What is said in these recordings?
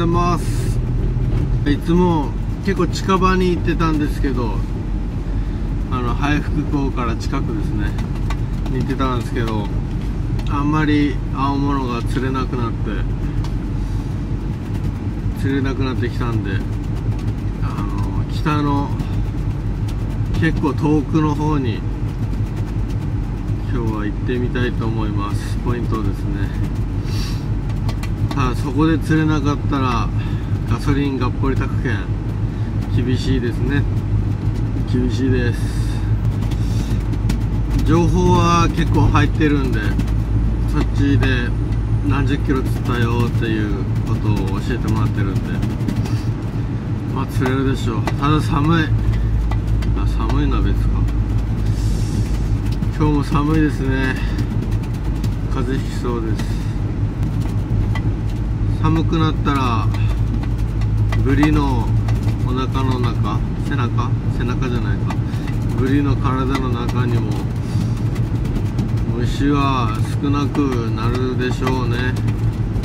ざいます。いつも結構近場に行ってたんですけどあの早福港から近くですね。に行ってたんですけどあんまり青物が釣れなくなって釣れなくなってきたんであの北の結構遠くの方に今日は行ってみたいと思います。ポイントですね。ただそこで釣れなかったらガソリンがっぽり宅券厳しいですね。厳しいです。情報は結構入ってるんでそっちで何十キロ釣ったよっていうことを教えてもらってるんでまあ釣れるでしょう。ただ寒い。あ寒いのは別か。今日も寒いですね。風邪ひきそうです。寒くなったらブリのお腹の中背中？背中じゃないか。ブリの体の中にも虫は少なくなるでしょうね。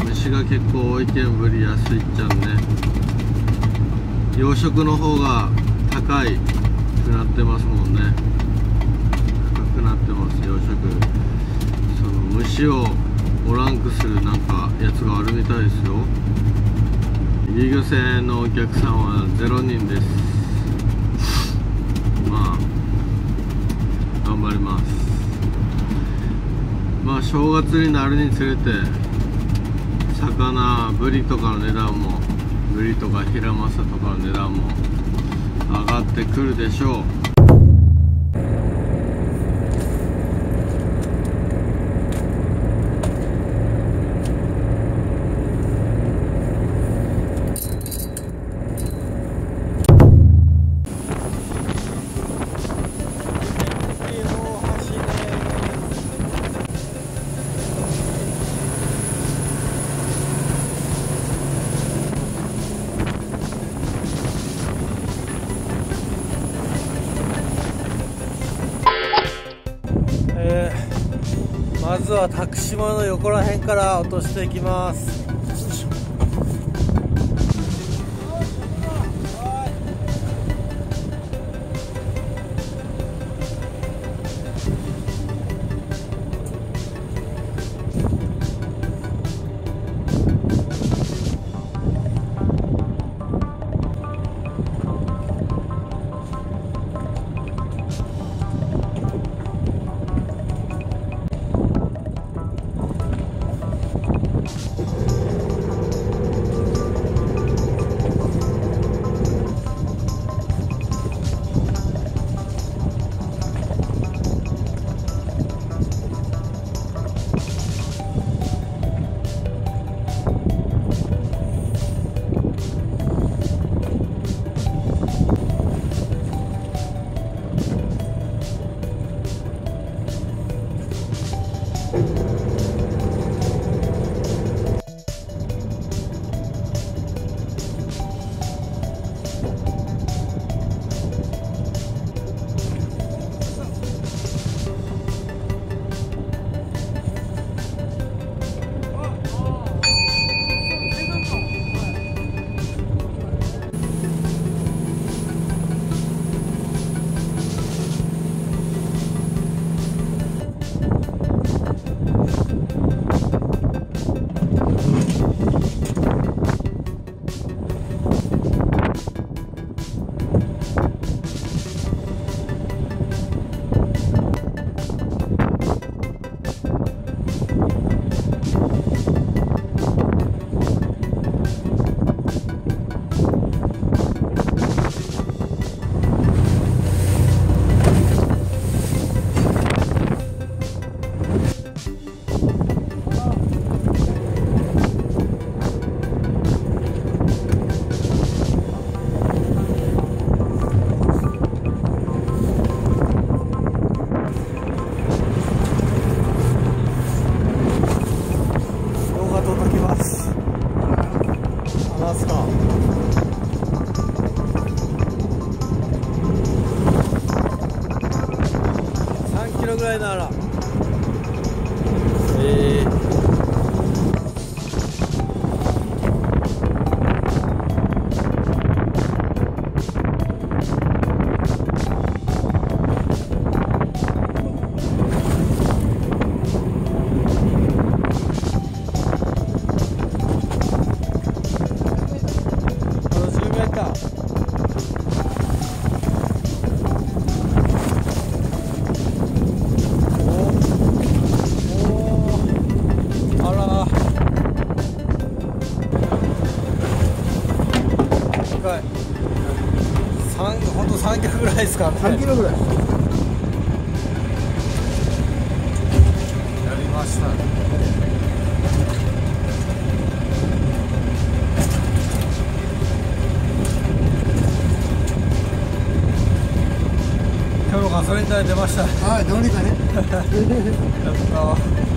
虫が結構多いけんブリ安いっちゃうね。養殖の方が高いくなってますもんね。高くなってます養殖。その虫をおらんくするなんかやつがあるみたいですよ。遊漁船のお客さんは0人です。まあ頑張ります。まあ正月になるにつれて魚ブリとかの値段もブリとかヒラマサとかの値段も上がってくるでしょう。まずは宅島の横ら辺から落としていきます。か三本当三脚ぐらいですか三キロぐらい。やりました、今日のガソリン代出ました。はい、どうにかね。やった。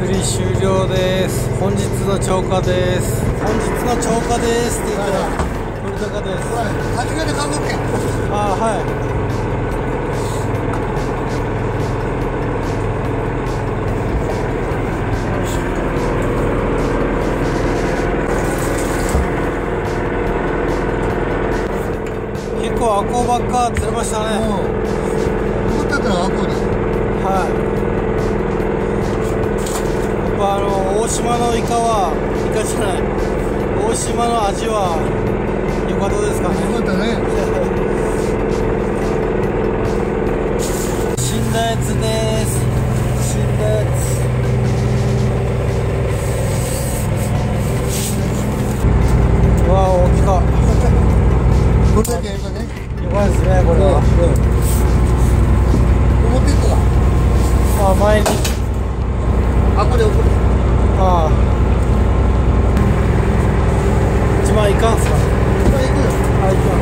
釣り終了です。本日の超過です。本日の超過ですって言ったら古高です。8月で韓国券あはい。結構アコばっか釣れましたね。思ったらアコだ。はいぱあの大島のイカはイカじゃない。大島の味は良かったですかね。よかったね。死んだやつです。死んだやつ。わあ大きか。これだけやるかね。やばいですねこれは。思ってった。あ前にあこれこれああ一番いかんすか今行くよあいかん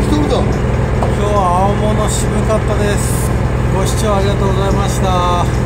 一人だ今日は青物渋かったです。ご視聴ありがとうございました。